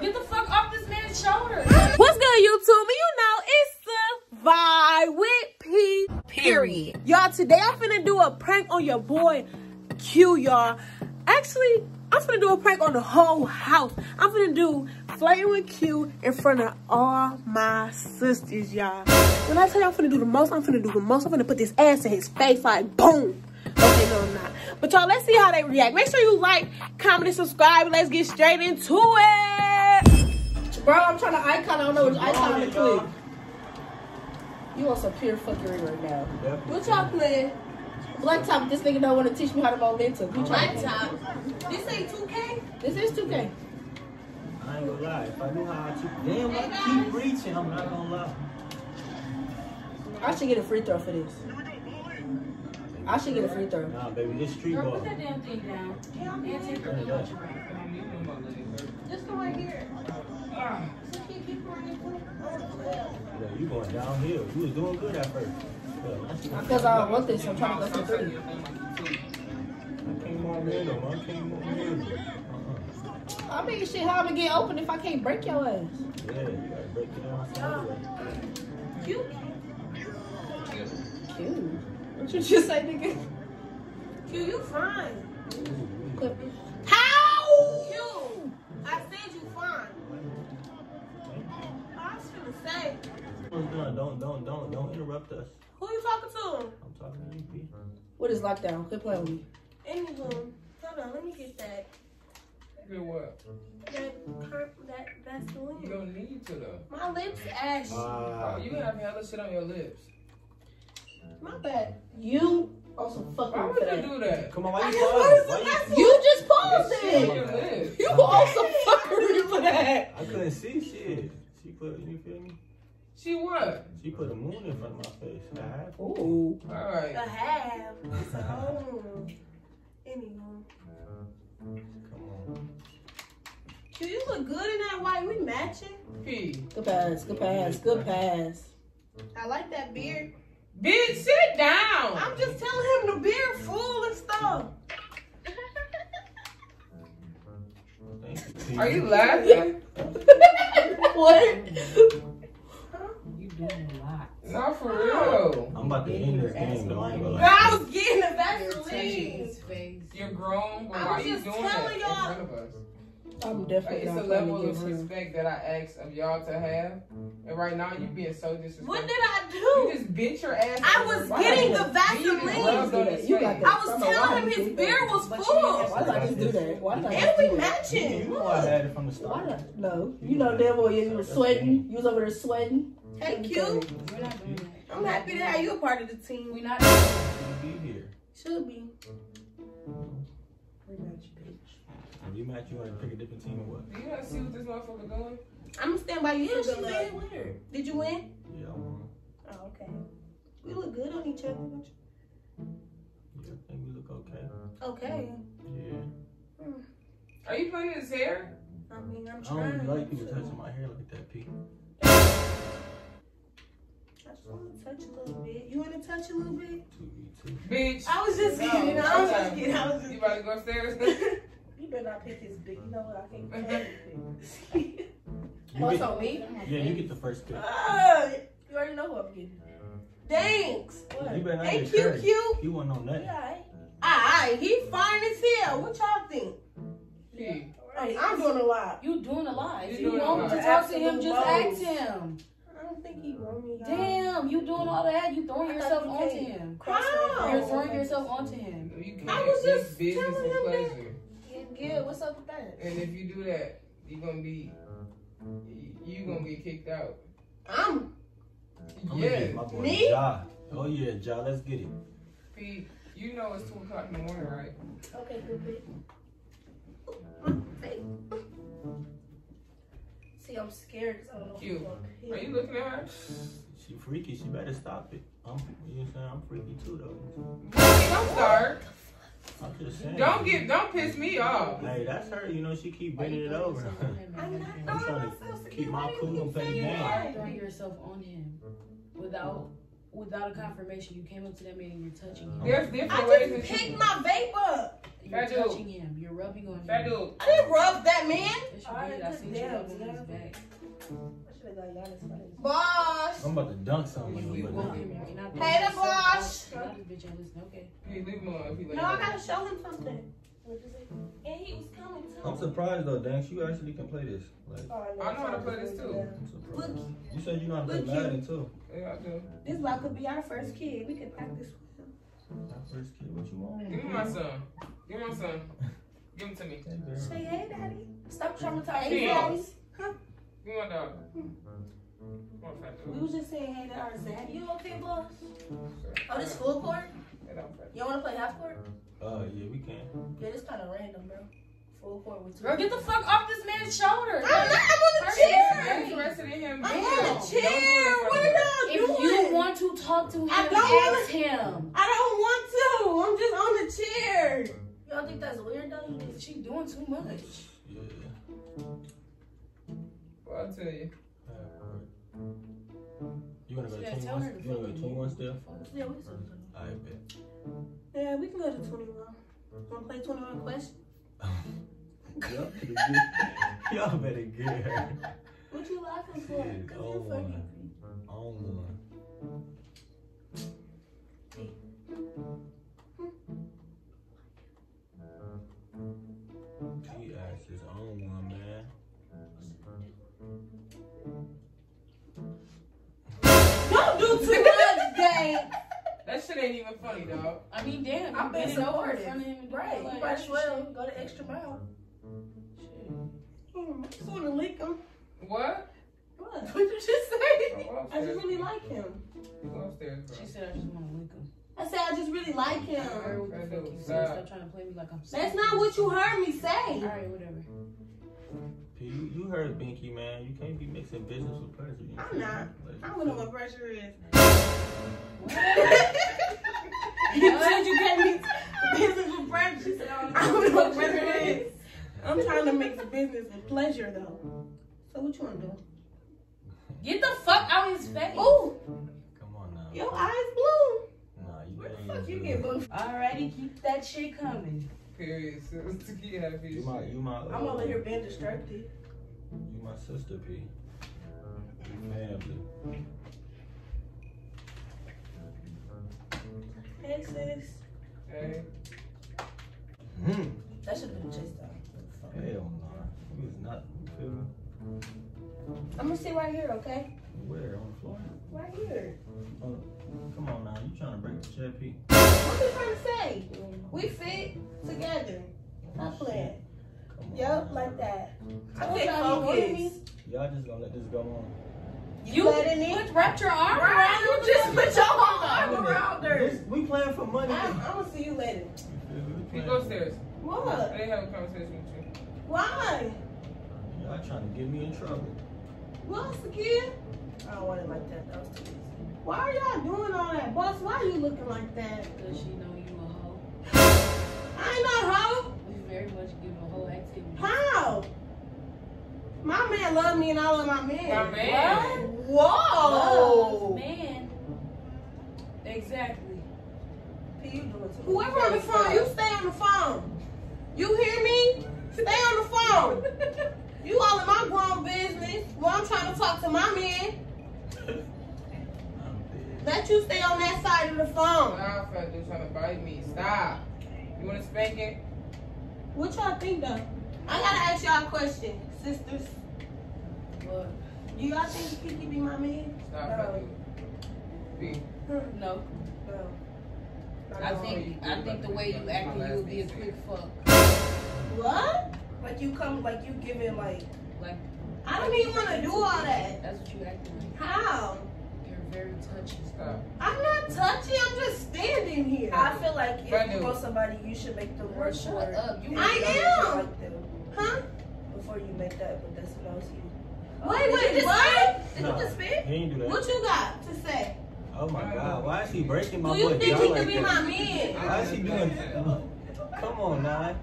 Get the fuck off this man's shoulder. What's good, YouTube? You know, it's the vibe with P. Period. Y'all, today I'm finna do a prank on your boy Q, y'all. Actually, I'm finna do a prank on the whole house. I'm finna do flirting with Q in front of all my sisters, y'all. When I tell y'all I'm finna do the most, I'm finna do the most. I'm finna put this ass in his face like boom. Okay, no, I'm not. But y'all, let's see how they react. Make sure you like, comment, and subscribe. Let's get straight into it. Bro, I'm trying to icon. I don't know which icon to click. You on some pure fuckery right now. What y'all playing? Black top, this nigga don't want to teach me how to momentum. You trying top. This ain't 2K? This is 2K. I ain't gonna lie. If I knew how I keep, damn, I keep reaching. I'm not gonna lie. I should get a free throw for this. I should get a free throw. Nah, baby, this street Girl, ball. put that damn thing down. And take your Turn it up. lunch around. Just go right here. So keep, keep running. Yeah, you going downhill. You was doing good at first. Yeah, Because I don't want this, I'm trying to go for three. I came on middle, man. I came on middle. Uh-uh. I mean, shit, how I'm gonna get open if I can't break your ass? Yeah, you gotta break it down. some way. You Cute. What you just say, nigga? Q, you fine. Clip. How? Q, I said you fine. I was gonna say, What's done? Don't, don't, don't, don't interrupt us. who you talking to? I'm talking to you, P. What is lockdown? Quit playing with me. Anywho, hold on, let me get that. Get what? That, cur- that You Vaseline. don't need to though. My lips ashy. Ah, Oh, you have hella shit on your lips. My bad. You also Why fucking would for you that. do that? Come on, why I you just pausing? wanted Why you? You just paused It's shit on it. You also fucking for that. I couldn't see shit. She put, you feel me? She what? She put a moon in front of my face. I had to. Ooh. The Alright. half. So, anywho. Come on. Q, you look good in that white. We matching. P. Good pass. Good pass. Good pass. I like that beard. Bitch, sit down. I'm just telling him the beard full and stuff. Thank you, P. Are you laughing? what? You doing a lot. Not for real. I'm about to end this game, though. I ain't gonna Girl, lie. I was getting the You're touching Vaseline. his face. You're grown, but I why was you just doing that telling in y'all- front of us? I'm Like, definitely it's not a playing level to of give her. respect that I ask of y'all to have. And right now, you being so disrespectful. What did I do? You just bent your ass. I was Why getting the Vaseline. You rubbed on his You got that. I was telling him his beard was full. Why did I just do that? Why did I And we do that? You matching. know I had it from the Why start. No. You know damn well you were sweating. You was over there sweating. Hey, Q. We're not doing that. I'm happy to have you a part of the team. We're not doing that. Be here. Should be. If you match, you want to pick a different team or what? Do you not see what this motherfucker doing? I'm gonna stand by you Yeah, for she good luck. did with her. Did you win? Yeah, I won. Oh, okay. We look good on each other. don't you? Yeah, I think we look okay. Okay. Yeah. Hmm. Are you playing his hair? I mean, I'm trying. I don't really like people touching my hair like that, P. I want to touch a little bit. You want to touch a little bit? Bitch. I was just No, kidding. I was just okay. kidding. I was just You about to go upstairs? You better not pick his big. You know what? I can't pick his big. You Oh, it's on me? Yeah, you get the first pick. Ah, you already know who I'm getting. Thanks. You better not Hey, get cute, curry. cute. He wasn't on that. Alright. Alright, he fine as hell. What y'all think? P. Hey, I'm doing a lot. You doing a lot. If You you doing want to talk to him, just lows. ask him. I don't think he want me. y'all. Damn, you doing all that? You throwing I yourself you onto him. How? You're throwing yourself onto him. You can't. I was just business telling and him that. pleasure. Yeah, good. What's up with that? And if you do that, you're gonna be you gonna get kicked out. I'm. I'm Yeah. get my boy Me? Ja. Oh yeah, Ja, let's get it. P, you know it's two o'clock in the morning, right? Okay, good, good. Hey. See, I'm scared because I don't know Cute. who's. Are you looking at her? She freaky. She better stop it. I'm, you know what I'm saying? I'm freaky too though. Don't start. I'm just saying. Don't get don't piss me off. Hey, that's her. You know she keep Why bending it over. yourself on him? I'm not I'm trying myself to keep my cool and play the You're throwing yourself on him without without a confirmation. You came up to that man and you're touching him. There's different I ways just that picked my vape up. You're Fat dude. touching him. You're rubbing on Fat him. dude. I didn't rub that man. Yes, you did. I just seen you rubbing his back. I should have got Giannis. Boss. I'm about to dunk something You on you, woke but him. You're not Hey, the that. boss. Now this bitch ain't listening. Okay. He leave him alone No, I gotta show him something. And he was coming too. I'm surprised though, Danks. You actually can play this. Like, Oh, I know how to play this too. I'm. Look, You said you know how to play Look you. Madden too. Yeah, I do. this about could be our first kid. We could practice with first kid, what you want? Give me my son. Give me my son. Give him to me. Say hey, daddy. Stop traumatizing Hey, Hey, daddy. Give me my dog. Come on, fat We was just saying hey to our daddy. You okay, boss? Oh, this full court? Hey, that fat You wanna play half court? Uh, yeah, we can. Yeah, this kind of random, bro. Full court with two. Girl, get the fuck off this man's shoulder. I'm not. I'm on the chair. Interested in him. I'm on the Don't chair. What are y'all If you want to talk to him, I don't ask him. I don't want to. I'm just on the chair. Y'all think that's weird though? You just She doing too much. Yeah. Well, I'll tell you. You wanna go Yeah, twenty tell her one? to You wanna go fucking twenty one still? yeah, we can. I bet. Yeah, we can go to 21. Wanna play 21 questions? Y'all better get. Y'all better get her. What you laughing for? Shit, Cause oh, you're funny. On one. He asked his own one, man. Don't do too much, Dave. That shit ain't even funny, dog. I mean, damn. I'm you being bending over in supportive. front of him and doing Right, all you might as well go the extra mile. Lick him. What? What? What you just say? Go I just really like him. Go upstairs, bro. She said I just want to lick him. I said I just really like him. Alright, what the fuck you say? stop. Stop trying to play me like I'm That's not what you heard me say. Alright, whatever. You, you heard Binky, man. You can't be mixing business with pleasure. You know I'm not. Like, I don't know what pressure is. What? You said you gave me business with pressure. She said, I don't know what pressure is. I'm trying to mix business with pleasure, though. So what you want to do? Get the fuck out his face. Ooh, Come on now. your eyes blue. Nah, you Where the ain't fuck you do get it. blue? Alrighty, keep that shit coming. Period. So, to get happy. You my, you my. Uh, I'm over here being distracted. You my sister, P. You Family. Hey, sis. Hey. Okay? Where on the floor? Right here. Oh, come on now. You trying to break the chair, P? What you trying to say? We fit together. Stop oh, playing. Come on. Yep, like that. I Okay, think focus. focus. Y'all just gonna let this go on. You letting it? put, wrapped your arm Right, around you him. just put your arm around her. This, we playing for money. I'm, I'm gonna see you later. You? We go upstairs. I What? didn't have a conversation with you. Why? Y'all trying to get me in trouble. What's the kid? I don't want it like that. That was too easy. Why are y'all doing all that? Boss, why are you looking like that? Does she know you a hoe? I ain't no hoe. We very much give a hoe activity. How? My man love me and I love my man. My man. Whoa. Love, man. Exactly. P, you doing too Whoever on the phone, you stay on the phone. You hear me? Stay on the phone. You all in my grown business. While I'm trying to talk to my man. Let you stay on that side of the phone. I Stop, fat dude trying to bite me. Stop. You want to spank it? What y'all think though? I gotta ask y'all a question, sisters. But Do y'all think you Kiki be my man? Stop, No. fat dude. B. no. No. I think I think the way you acting, you would be a quick fuck. What? Like you come, like you giving like. Like I don't even want to do all that. that's what you acting like. How? You're very touchy. Stop. I'm not touchy. I'm just standing here. I feel like if Brand you new. want somebody, you should make them work Shut for up. You You I know that you am. Like them Huh? before you make that, but that's what I was you. Wait, did wait, you just what? Did Nah, you just spit? He ain't do that. What you got to say? Oh my god, why is he breaking my Do you butt think down he like be that? my man? Why is he doing Come on, now.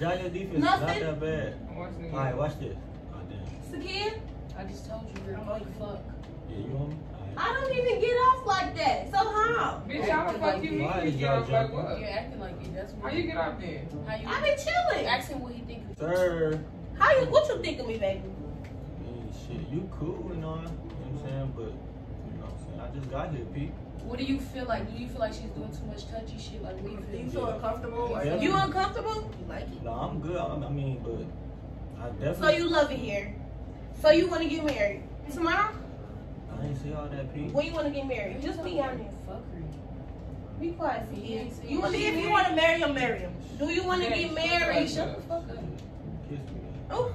Jai, defense is not Nothing. that bad. I'm watching it. Alright, watch this. Oh, damn. Sakir? I just told you you're a fuck. Yeah, you on me? Alright. I don't even get off like that. So how? Bitch, how the fuck you Why mean is you get y'all off like jumping? what? You're acting like it. That's How you get off then? How you I been chilling. ask him what he think. of Sir. How you? What you think of me, baby? Hey, shit, you cool and all. You know what I'm saying? But, you know what I'm saying? I just got here, Pete. What do you feel like? Do you feel like she's doing too much touchy shit? Like, what do you Do you feel? feel uncomfortable? Or Yeah. you uncomfortable? You like it? No, I'm good. I, I mean, but I definitely. So you love it here. So you want to get married tomorrow? I ain't see all that, Pete. When you want to get married? Just be honest. Fuckery. Be quiet, He Fia. ain't You want to if you want to marry him, marry him. Do you want to Yeah, get shut married? Shut the fuck up. Kiss me. Oh,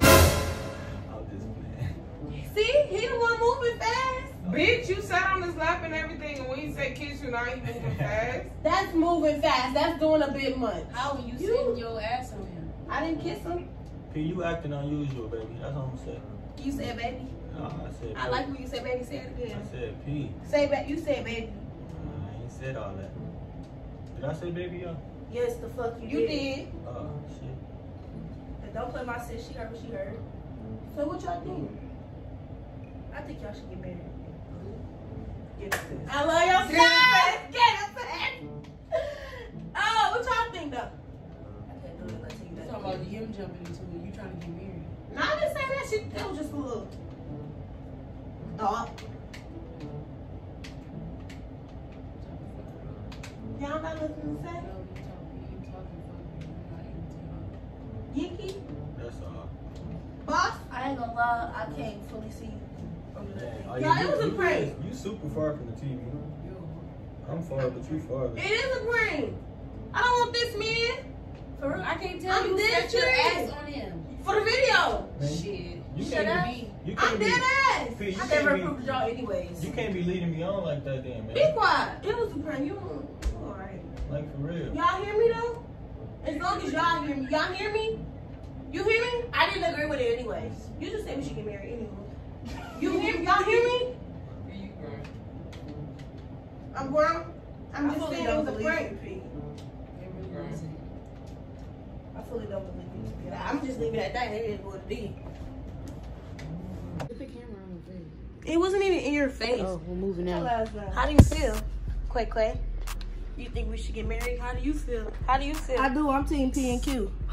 I'm just playing. see, he the one moving fast. Bitch, you sat on his lap and everything, and when he said kiss you, now you moving fast. That's moving fast. That's doing a bit much. How are you, You- sitting your ass on him? I didn't kiss him. P, you acting unusual, baby. That's what I'm saying. You said baby. Nah, I said. I like when you say baby. Say it again. I said P. Say baby. You said baby. I ain't said all that. Did I say baby, yo? Yes, the fuck you, you did. Oh, shit. And don't play my sis. She heard what she heard. So what y'all think? I think y'all should get married. Get it, sis. I love your Get it. Get it, sis. Oh, what y'all think though? I can't do it until you You talking about him jumping into it. You trying to get married. No, I didn't say that. She that was just a little thought. Y'all got nothing to say? No, you talking, you talking fuckery. You're not entertaining. Yinky, That's all. boss. I ain't gonna lie, I can't fully see from the Dang, Yeah, you- it was a prank. You super far from the TV. I'm far, but you farther. It is a prank. I don't want this man For real, I can't tell I'm you dead set your ass on him. for the video. Man, Shit. You Shut can't up. be. You I'm can't be. dead ass. P, you I can't never be. approved y'all anyways. You can't be leading me on like that, then, Be quiet. It was a prank. You alright. Like for real. Y'all hear me though? As long as y'all hear me. Y'all hear me? You hear me? I didn't agree with it anyways. You just said we should get married anyway. You hear y'all hear me? Here you go. I'm grown. I'm just saying it don't was a believe prank. you, P. Here we go. I fully don't believe you, to be honest. I'm just leaving it at that. It is what it is. Put the camera on my face. It wasn't even in your face. Oh, we're moving out. How do you feel, Quay Quay? You think we should get married? How do you feel? How do you feel? I do. I'm team P and Q.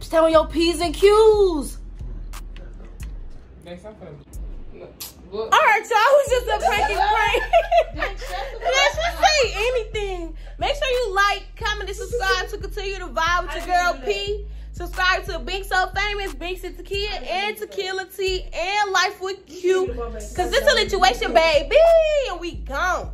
Stand on your P's and Q's. Next, I'm finna. Look. All right, y'all. It was just a pranky prank. Then shut Let's just say anything. Make sure you like, comment, and subscribe to continue to vibe with your girl P. Subscribe to Bink So Famous, Bink Tequila, and Tequila T, and Life with Q. Cause this a lituation, baby, and we gone.